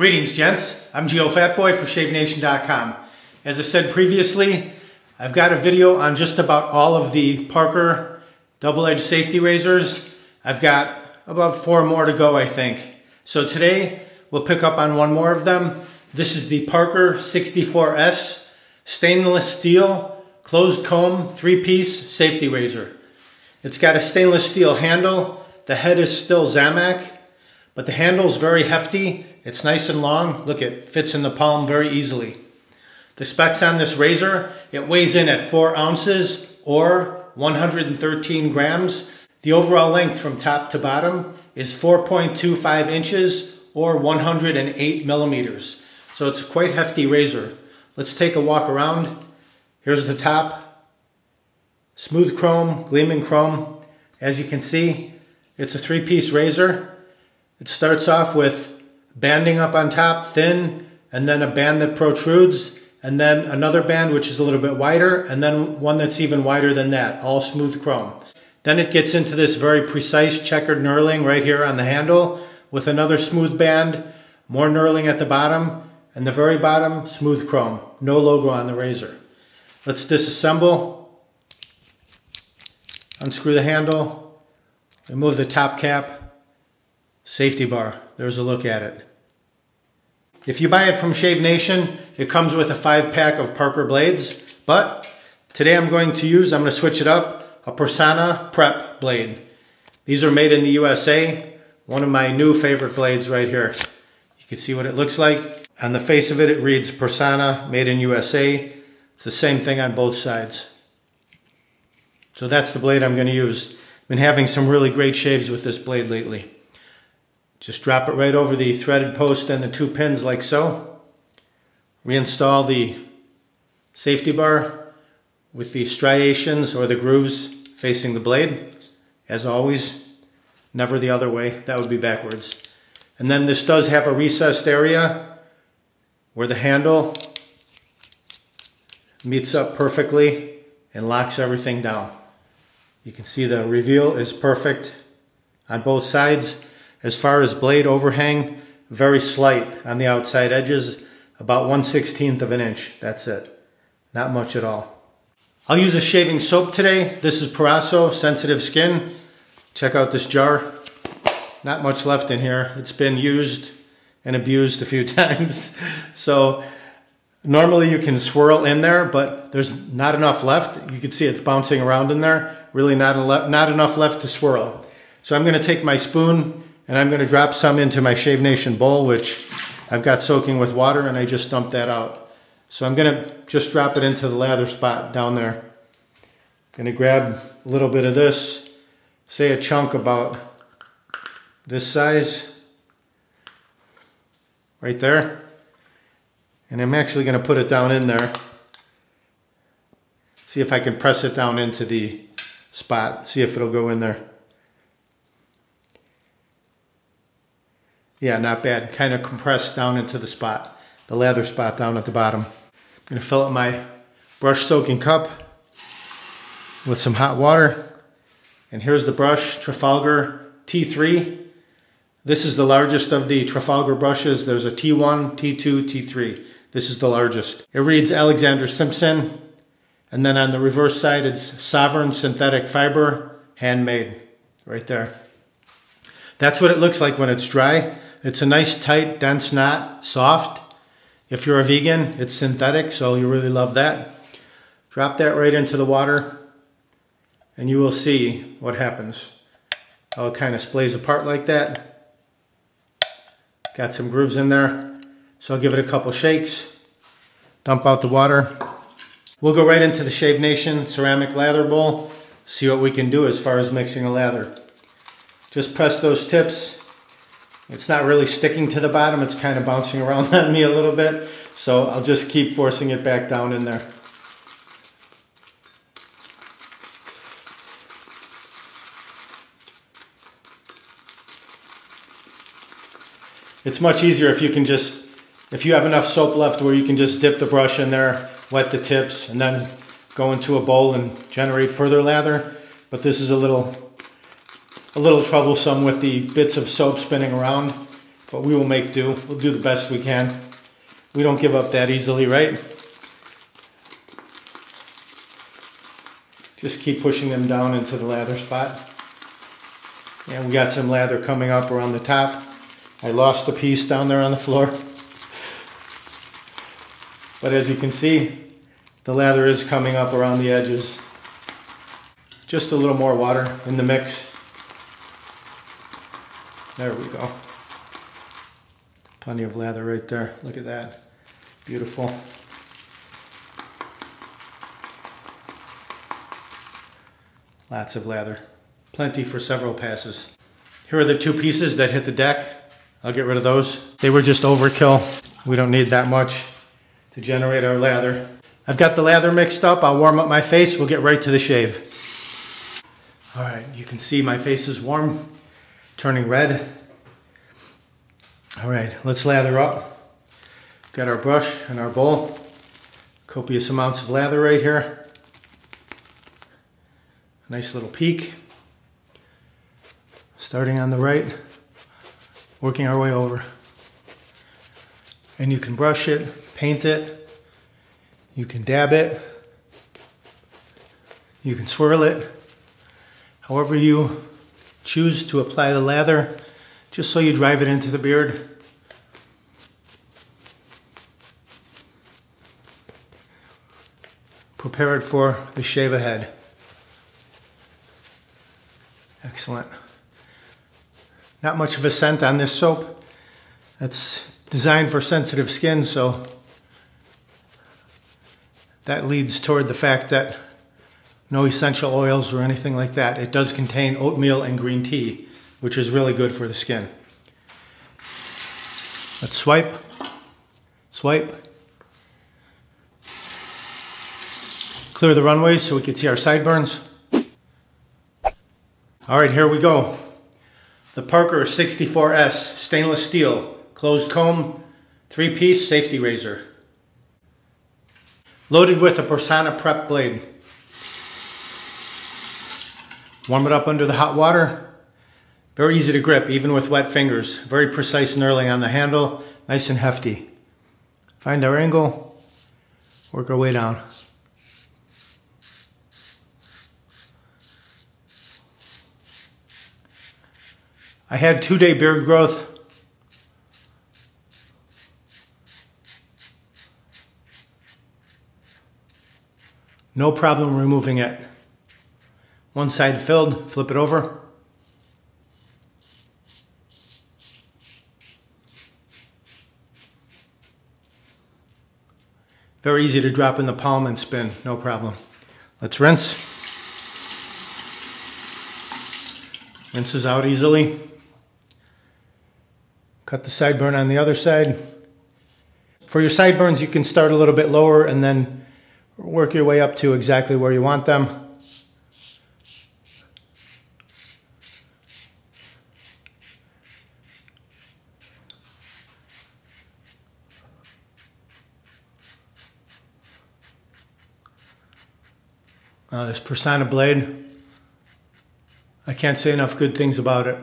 Greetings, gents. I'm Geo Fatboy for ShaveNation.com. As I said previously, I've got a video on just about all of the Parker double-edged safety razors. I've got about four more to go, I think. So today, we'll pick up on one more of them. This is the Parker 64S stainless steel closed comb three-piece safety razor. It's got a stainless steel handle. The head is still Zamac, but the handle's very hefty it's nice and long. Look, it fits in the palm very easily. The specs on this razor, it weighs in at 4 ounces or 113 grams. The overall length from top to bottom is 4.25 inches or 108 millimeters. So it's a quite hefty razor. Let's take a walk around. Here's the top. Smooth chrome, gleaming chrome. As you can see, it's a three-piece razor. It starts off with banding up on top, thin, and then a band that protrudes, and then another band which is a little bit wider, and then one that's even wider than that, all smooth chrome. Then it gets into this very precise checkered knurling right here on the handle with another smooth band, more knurling at the bottom, and the very bottom, smooth chrome. No logo on the razor. Let's disassemble, unscrew the handle, remove the top cap, Safety bar, there's a look at it. If you buy it from Shave Nation, it comes with a five pack of Parker blades, but today I'm going to use, I'm going to switch it up, a Personna Prep blade. These are made in the USA, one of my new favorite blades right here. You can see what it looks like. On the face of it, it reads Personna, made in USA. It's the same thing on both sides. So that's the blade I'm going to use. Been having some really great shaves with this blade lately. Just drop it right over the threaded post and the two pins like so. Reinstall the safety bar with the striations or the grooves facing the blade. As always, never the other way. That would be backwards. And then this does have a recessed area where the handle meets up perfectly and locks everything down. You can see the reveal is perfect on both sides. As far as blade overhang, very slight on the outside edges, about 1 16th of an inch. That's it. Not much at all. I'll use a shaving soap today. This is Proraso Sensitive Skin. Check out this jar. Not much left in here. It's been used and abused a few times. So normally you can swirl in there, but there's not enough left. You can see it's bouncing around in there. Really not, not enough left to swirl. So I'm gonna take my spoon and I'm gonna drop some into my Shave Nation bowl, which I've got soaking with water and I just dumped that out. So I'm gonna just drop it into the lather spot down there. Gonna grab a little bit of this, say a chunk about this size, right there. And I'm actually gonna put it down in there. See if I can press it down into the spot, see if it'll go in there. Yeah, not bad. Kind of compressed down into the spot, the lather spot down at the bottom. I'm gonna fill up my brush soaking cup with some hot water. And here's the brush, Trafalgar T3. This is the largest of the Trafalgar brushes. There's a T1, T2, T3. This is the largest. It reads Alexander Simpson. And then on the reverse side, it's Sovereign Synthetic Fiber, handmade, right there. That's what it looks like when it's dry. It's a nice, tight, dense knot, soft. If you're a vegan, it's synthetic, so you really love that. Drop that right into the water, and you will see what happens. How it kind of splays apart like that. Got some grooves in there. So I'll give it a couple shakes. Dump out the water. We'll go right into the Shave Nation ceramic lather bowl. See what we can do as far as mixing a lather. Just press those tips it's not really sticking to the bottom. It's kind of bouncing around on me a little bit. So I'll just keep forcing it back down in there. It's much easier if you can just, if you have enough soap left where you can just dip the brush in there, wet the tips, and then go into a bowl and generate further lather. But this is a little a little troublesome with the bits of soap spinning around. but we will make do. We'll do the best we can. We don't give up that easily, right? Just keep pushing them down into the lather spot. And we got some lather coming up around the top. I lost a piece down there on the floor. But as you can see, the lather is coming up around the edges. Just a little more water in the mix. There we go. Plenty of lather right there. Look at that. Beautiful. Lots of lather. Plenty for several passes. Here are the two pieces that hit the deck. I'll get rid of those. They were just overkill. We don't need that much to generate our lather. I've got the lather mixed up. I'll warm up my face. We'll get right to the shave. All right, you can see my face is warm, turning red. All right, let's lather up. Got our brush and our bowl. Copious amounts of lather right here. Nice little peak. Starting on the right, working our way over. And you can brush it, paint it, you can dab it, you can swirl it, however you choose to apply the lather, just so you drive it into the beard. Prepare it for the shave ahead. Excellent. Not much of a scent on this soap. It's designed for sensitive skin, so that leads toward the fact that no essential oils or anything like that. It does contain oatmeal and green tea, which is really good for the skin. Let's swipe, swipe. Clear the runways so we can see our sideburns. All right, here we go. The Parker 64S stainless steel closed comb three piece safety razor. Loaded with a Personna prep blade. Warm it up under the hot water. Very easy to grip, even with wet fingers. Very precise knurling on the handle, nice and hefty. Find our angle, work our way down. I had two day beard growth. No problem removing it. One side filled, flip it over. Very easy to drop in the palm and spin, no problem. Let's rinse. Rinses out easily. Cut the sideburn on the other side. For your sideburns, you can start a little bit lower and then work your way up to exactly where you want them. Uh, this Personna blade, I can't say enough good things about it.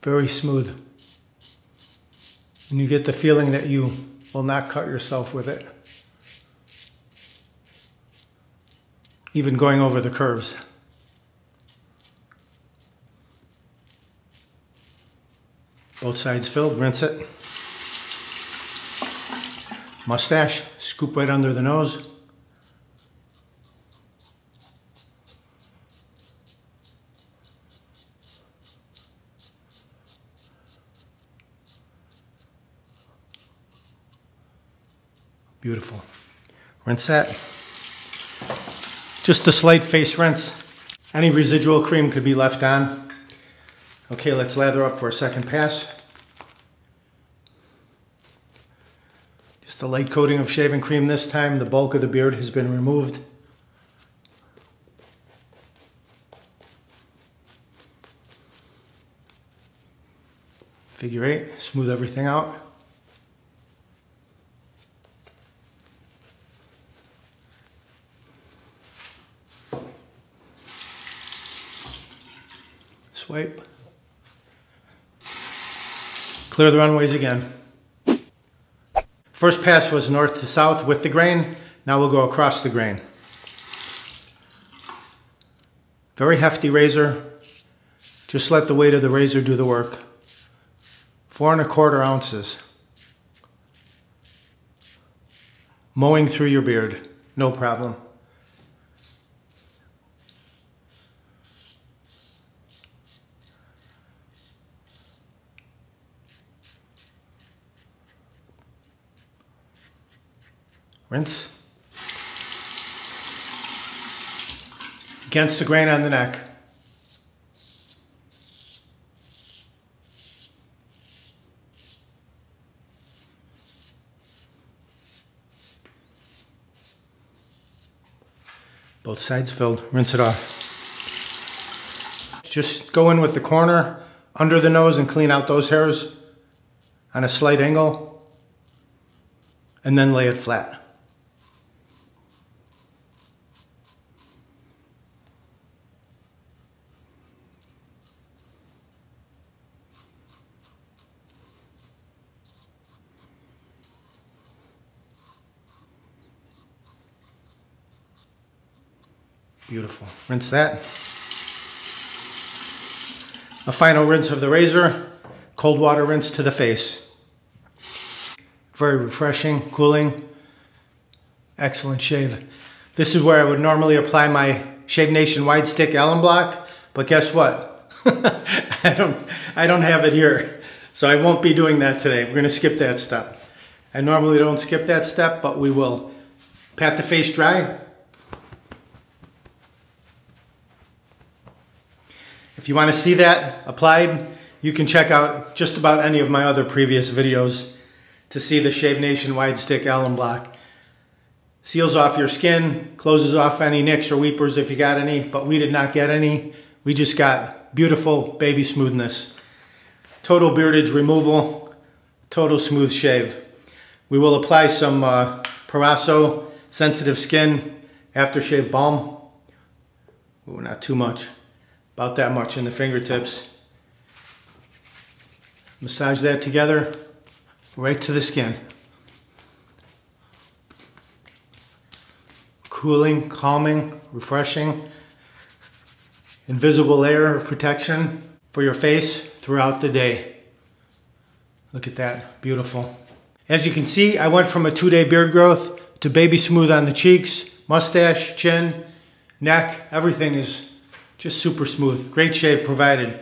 very smooth. And you get the feeling that you will not cut yourself with it. Even going over the curves. Both sides filled, rinse it. Mustache, scoop right under the nose. Beautiful. Rinse that. Just a slight face rinse. Any residual cream could be left on. Okay, let's lather up for a second pass. Just a light coating of shaving cream this time. The bulk of the beard has been removed. Figure eight, smooth everything out. Swipe. Clear the runways again. First pass was north to south with the grain. Now we'll go across the grain. Very hefty razor. Just let the weight of the razor do the work. Four and a quarter ounces. Mowing through your beard, no problem. Rinse. Against the grain on the neck. Both sides filled, rinse it off. Just go in with the corner under the nose and clean out those hairs on a slight angle and then lay it flat. Beautiful. Rinse that. A final rinse of the razor, cold water rinse to the face. Very refreshing, cooling, excellent shave. This is where I would normally apply my Shave Nation Wide Stick Alum Block, but guess what? I don't, I don't have it here, so I won't be doing that today. We're gonna skip that step. I normally don't skip that step, but we will. Pat the face dry, If you want to see that applied, you can check out just about any of my other previous videos to see the Shave Nation Wide Stick Alum Block. Seals off your skin, closes off any nicks or weepers if you got any, but we did not get any. We just got beautiful baby smoothness. Total beardage removal, total smooth shave. We will apply some uh, Proraso sensitive skin aftershave balm. Ooh, not too much about that much in the fingertips. Massage that together right to the skin. Cooling, calming, refreshing. Invisible layer of protection for your face throughout the day. Look at that, beautiful. As you can see, I went from a two-day beard growth to baby smooth on the cheeks, mustache, chin, neck, everything is just super smooth. Great shave provided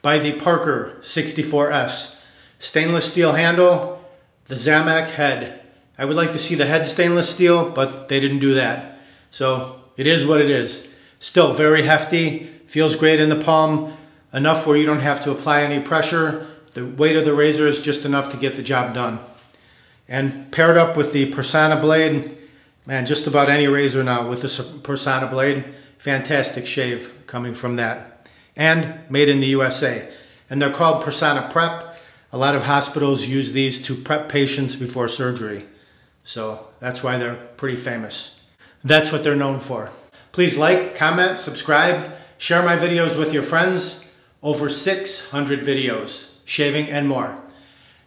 by the Parker 64S. Stainless steel handle, the Zamac head. I would like to see the head stainless steel, but they didn't do that. So it is what it is. Still very hefty, feels great in the palm, enough where you don't have to apply any pressure. The weight of the razor is just enough to get the job done. And paired up with the Personna blade, man, just about any razor now with the Personna blade, fantastic shave coming from that. And made in the USA. And they're called Personna Prep. A lot of hospitals use these to prep patients before surgery. So that's why they're pretty famous. That's what they're known for. Please like, comment, subscribe, share my videos with your friends. Over 600 videos, shaving and more.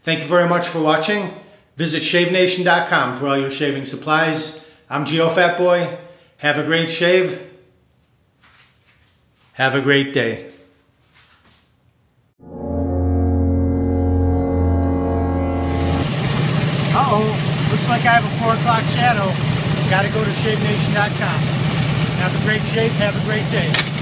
Thank you very much for watching. Visit shavenation.com for all your shaving supplies. I'm Geo Fatboy. Have a great shave have a great day. Uh-oh, looks like I have a 4 o'clock shadow. Got to go to shavenation.com. Have a great shave, have a great day.